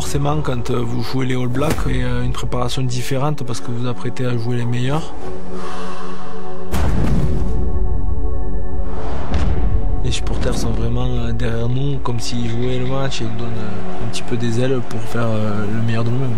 forcément quand euh, vous jouez les All Blacks et euh, une préparation différente parce que vous apprêtez à jouer les meilleurs. Les supporters sont vraiment euh, derrière nous comme s'ils jouaient le match et ils nous donnent un petit peu des ailes pour faire le meilleur de nous-mêmes.